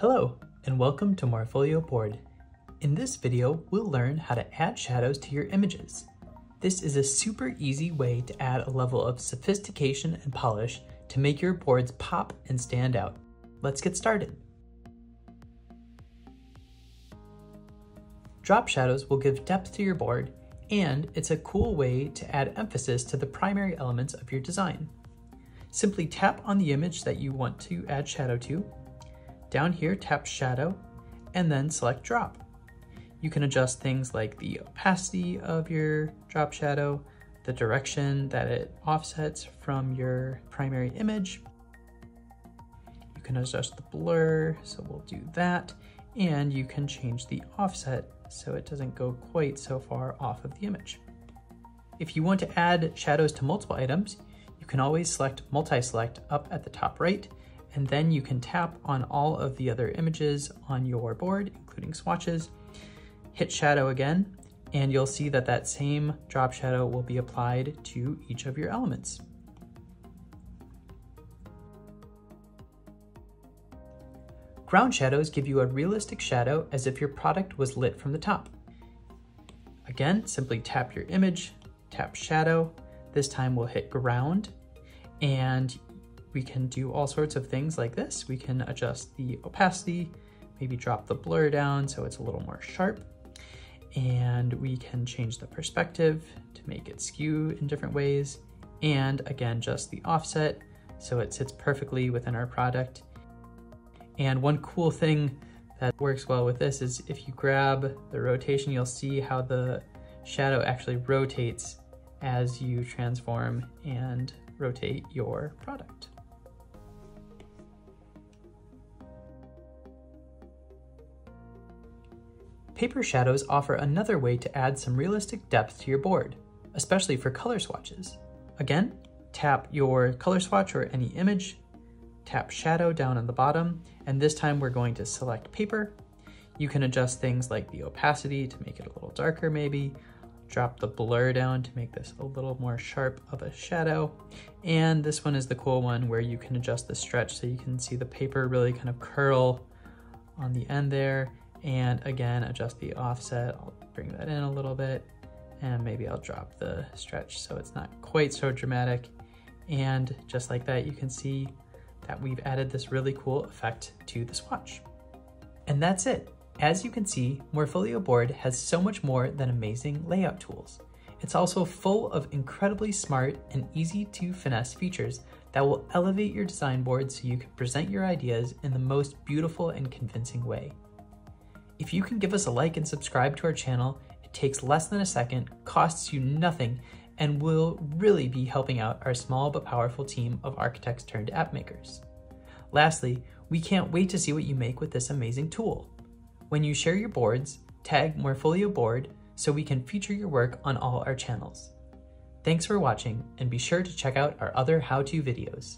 Hello, and welcome to Morpholio Board. In this video, we'll learn how to add shadows to your images. This is a super easy way to add a level of sophistication and polish to make your boards pop and stand out. Let's get started. Drop shadows will give depth to your board, and it's a cool way to add emphasis to the primary elements of your design. Simply tap on the image that you want to add shadow to, down here, tap Shadow, and then select Drop. You can adjust things like the opacity of your drop shadow, the direction that it offsets from your primary image. You can adjust the blur, so we'll do that. And you can change the offset so it doesn't go quite so far off of the image. If you want to add shadows to multiple items, you can always select multi-select up at the top right and then you can tap on all of the other images on your board, including swatches, hit shadow again, and you'll see that that same drop shadow will be applied to each of your elements. Ground shadows give you a realistic shadow as if your product was lit from the top. Again, simply tap your image, tap shadow. This time we'll hit ground and we can do all sorts of things like this. We can adjust the opacity, maybe drop the blur down so it's a little more sharp. And we can change the perspective to make it skew in different ways. And again, just the offset so it sits perfectly within our product. And one cool thing that works well with this is if you grab the rotation, you'll see how the shadow actually rotates as you transform and rotate your product. Paper shadows offer another way to add some realistic depth to your board, especially for color swatches. Again, tap your color swatch or any image, tap shadow down on the bottom, and this time we're going to select paper. You can adjust things like the opacity to make it a little darker maybe, drop the blur down to make this a little more sharp of a shadow. And this one is the cool one where you can adjust the stretch so you can see the paper really kind of curl on the end there and again, adjust the offset. I'll bring that in a little bit and maybe I'll drop the stretch so it's not quite so dramatic. And just like that, you can see that we've added this really cool effect to the swatch. And that's it. As you can see, Morpholio Board has so much more than amazing layout tools. It's also full of incredibly smart and easy to finesse features that will elevate your design board so you can present your ideas in the most beautiful and convincing way. If you can give us a like and subscribe to our channel, it takes less than a second, costs you nothing, and will really be helping out our small but powerful team of architects turned app makers. Lastly, we can't wait to see what you make with this amazing tool. When you share your boards, tag Morpholio Board so we can feature your work on all our channels. Thanks for watching and be sure to check out our other how-to videos.